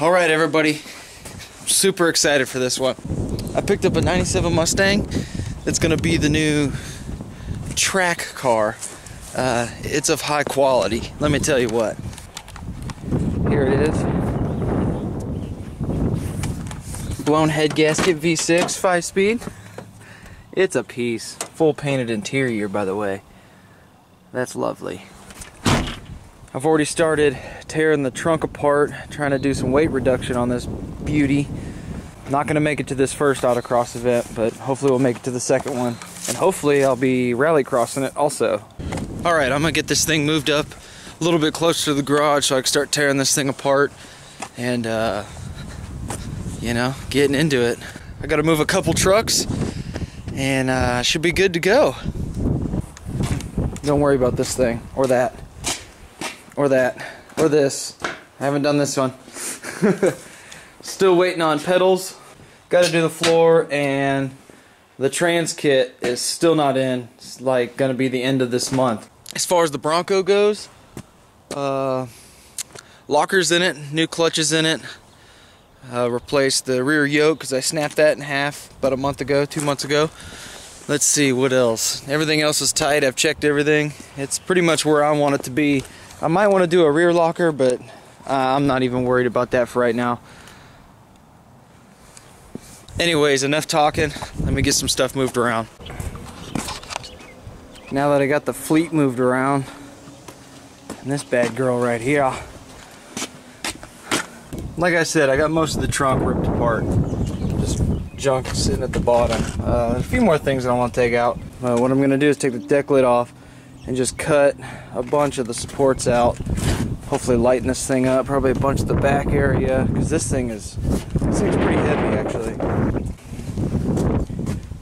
All right, everybody. I'm super excited for this one. I picked up a 97 Mustang. It's gonna be the new track car. Uh, it's of high quality. Let me tell you what. Here it is. Blown head gasket V6, 5 speed. It's a piece. Full painted interior, by the way. That's lovely. I've already started tearing the trunk apart, trying to do some weight reduction on this beauty. Not gonna make it to this first autocross event, but hopefully we'll make it to the second one. And hopefully I'll be rally crossing it also. All right, I'm gonna get this thing moved up a little bit closer to the garage so I can start tearing this thing apart and, uh, you know, getting into it. I gotta move a couple trucks and uh, should be good to go. Don't worry about this thing or that or that or this. I haven't done this one. Still waiting on pedals. Got to do the floor and the trans kit is still not in. It's like to be the end of this month. As far as the Bronco goes, uh, lockers in it, new clutches in it. Uh, replaced the rear yoke because I snapped that in half about a month ago, two months ago. Let's see what else. Everything else is tight. I've checked everything. It's pretty much where I want it to be. I might want to do a rear locker, but uh, I'm not even worried about that for right now. Anyways, enough talking. Let me get some stuff moved around. Now that I got the fleet moved around, and this bad girl right here, like I said, I got most of the trunk ripped apart. Just junk sitting at the bottom. Uh, a few more things I want to take out. Uh, what I'm going to do is take the deck lid off and just cut a bunch of the supports out. Hopefully lighten this thing up. Probably a bunch of the back area because this thing is this thing's pretty heavy actually.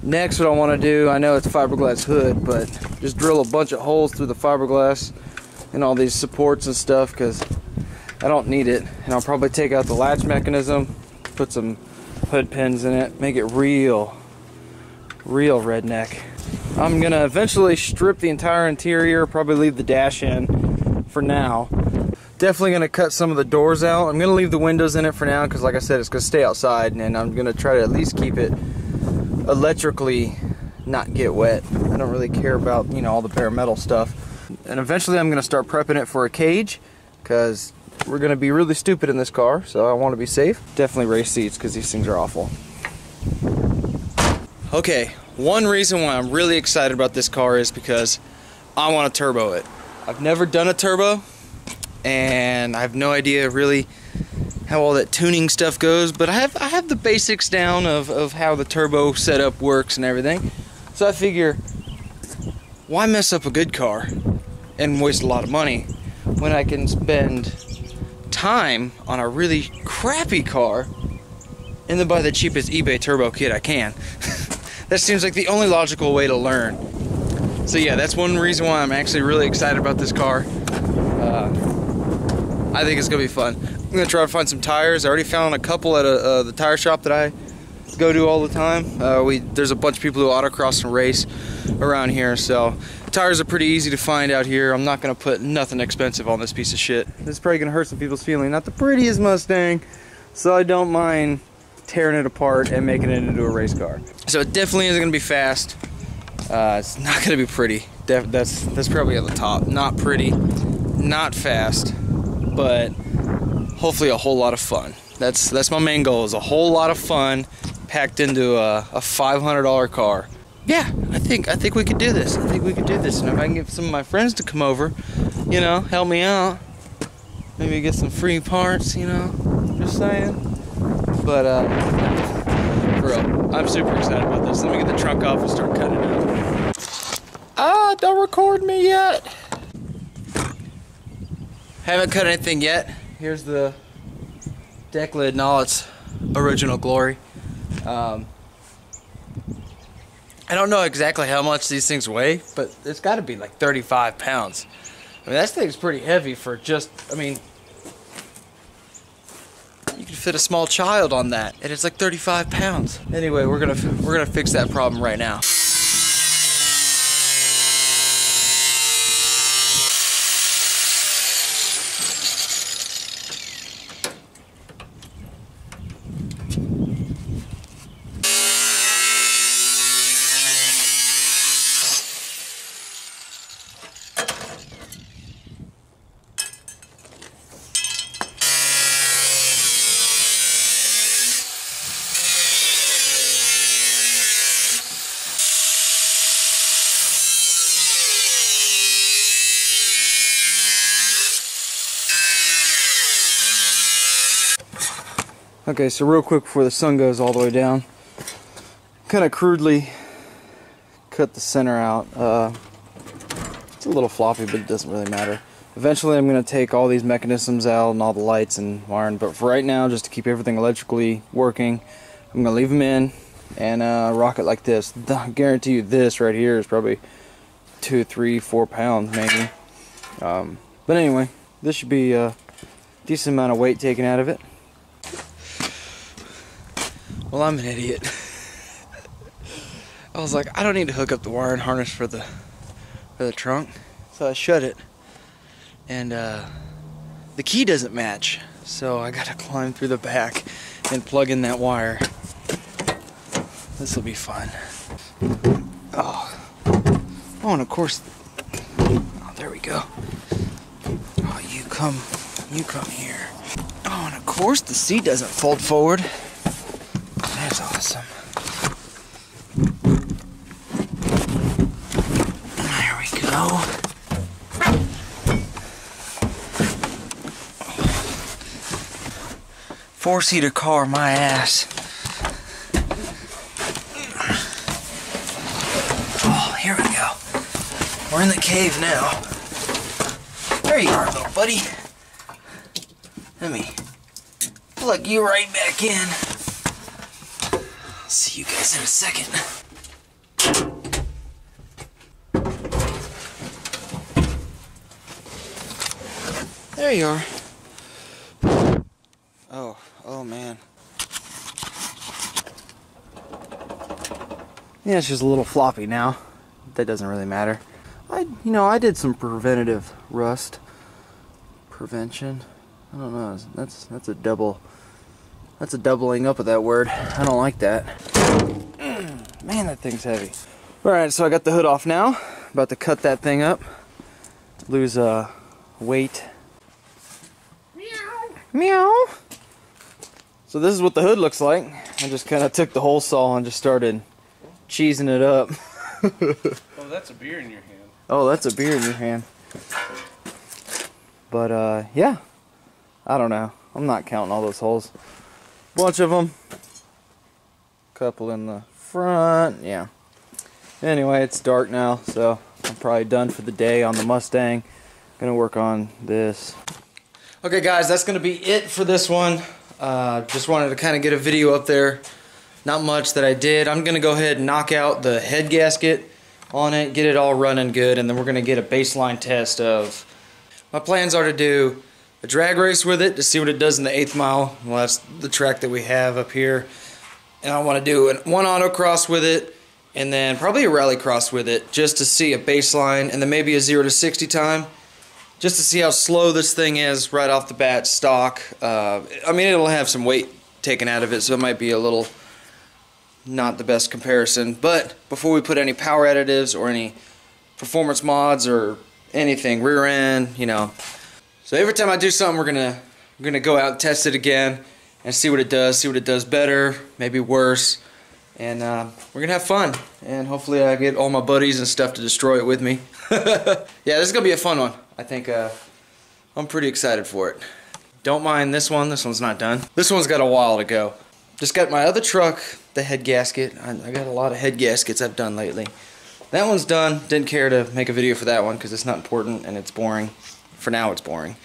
Next, what I want to do, I know it's fiberglass hood, but just drill a bunch of holes through the fiberglass and all these supports and stuff because I don't need it. And I'll probably take out the latch mechanism, put some hood pins in it, make it real, real redneck. I'm gonna eventually strip the entire interior, probably leave the dash in for now. Definitely gonna cut some of the doors out. I'm gonna leave the windows in it for now because like I said, it's gonna stay outside and I'm gonna try to at least keep it electrically not get wet. I don't really care about, you know, all the bare metal stuff. And eventually I'm gonna start prepping it for a cage because we're gonna be really stupid in this car, so I wanna be safe. Definitely race seats because these things are awful. Okay, one reason why I'm really excited about this car is because I want to turbo it. I've never done a turbo and I have no idea really how all that tuning stuff goes, but I have I have the basics down of, of how the turbo setup works and everything. So I figure why mess up a good car and waste a lot of money when I can spend time on a really crappy car and then buy the cheapest eBay turbo kit I can. that seems like the only logical way to learn. So yeah, that's one reason why I'm actually really excited about this car. Uh, I think it's gonna be fun. I'm gonna try to find some tires. I already found a couple at a, uh, the tire shop that I go to all the time. Uh, we there's a bunch of people who autocross and race around here, so tires are pretty easy to find out here. I'm not gonna put nothing expensive on this piece of shit. This is probably gonna hurt some people's feeling. Not the prettiest Mustang, so I don't mind tearing it apart and making it into a race car. So it definitely isn't gonna be fast. Uh, it's not gonna be pretty. Def that's that's probably at the top. Not pretty, not fast, but hopefully a whole lot of fun. That's that's my main goal is a whole lot of fun packed into a, a $500 car. Yeah, I think I think we could do this. I think we could do this, and if I can get some of my friends to come over, you know, help me out, maybe get some free parts, you know, just saying. But uh, for real, I'm super excited about this. Let me get the trunk off and start cutting it out. Ah, don't record me yet. Haven't cut anything yet. Here's the deck lid in all its original glory. Um, I don't know exactly how much these things weigh, but it's got to be like 35 pounds. I mean, that thing's pretty heavy for just, I mean, you could fit a small child on that, and it's like 35 pounds. Anyway, we're gonna we're gonna fix that problem right now. Okay, so real quick before the sun goes all the way down, kind of crudely cut the center out. Uh, it's a little floppy, but it doesn't really matter. Eventually I'm going to take all these mechanisms out and all the lights and wiring, but for right now, just to keep everything electrically working, I'm going to leave them in and uh, rock it like this. I guarantee you this right here is probably two, three, four pounds maybe. Um, but anyway, this should be a decent amount of weight taken out of it. Well, I'm an idiot. I was like, I don't need to hook up the wiring harness for the for the trunk, so I shut it, and uh, the key doesn't match, so I gotta climb through the back and plug in that wire. This will be fun. Oh, oh, and of course, oh, there we go. Oh, you come, you come here. Oh, and of course the seat doesn't fold forward. That's awesome. There we go. Four-seater car, my ass. Oh, here we go. We're in the cave now. There you are, little buddy. Let me plug you right back in. See you guys in a second. There you are. Oh, oh man. Yeah, it's just a little floppy now. That doesn't really matter. I, you know, I did some preventative rust prevention. I don't know. That's that's a double. That's a doubling up of that word. I don't like that. Man, that thing's heavy. All right, so I got the hood off now. About to cut that thing up. Lose uh, weight. Meow. Meow. So this is what the hood looks like. I just kind of took the hole saw and just started cheesing it up. oh, that's a beer in your hand. Oh, that's a beer in your hand. But uh, yeah, I don't know. I'm not counting all those holes. Bunch of them. Couple in the front. Yeah. Anyway, it's dark now, so I'm probably done for the day on the Mustang. Gonna work on this. Okay, guys, that's gonna be it for this one. Uh, just wanted to kind of get a video up there. Not much that I did. I'm gonna go ahead and knock out the head gasket on it, get it all running good, and then we're gonna get a baseline test of. My plans are to do a drag race with it to see what it does in the eighth mile. Well, that's the track that we have up here. And I want to do one autocross with it and then probably a rally cross with it just to see a baseline and then maybe a 0 to 60 time just to see how slow this thing is right off the bat stock. Uh, I mean, it'll have some weight taken out of it, so it might be a little not the best comparison. But before we put any power additives or any performance mods or anything, rear end, you know, so every time I do something, we're gonna we're gonna go out and test it again and see what it does, see what it does better, maybe worse, and uh, we're gonna have fun. And hopefully, I get all my buddies and stuff to destroy it with me. yeah, this is gonna be a fun one. I think uh, I'm pretty excited for it. Don't mind this one. This one's not done. This one's got a while to go. Just got my other truck, the head gasket. I, I got a lot of head gaskets I've done lately. That one's done. Didn't care to make a video for that one because it's not important and it's boring. For now, it's boring.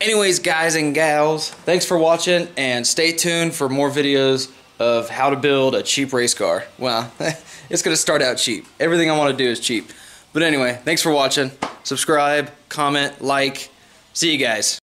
Anyways, guys and gals, thanks for watching and stay tuned for more videos of how to build a cheap race car. Well, it's going to start out cheap. Everything I want to do is cheap. But anyway, thanks for watching. Subscribe, comment, like. See you guys.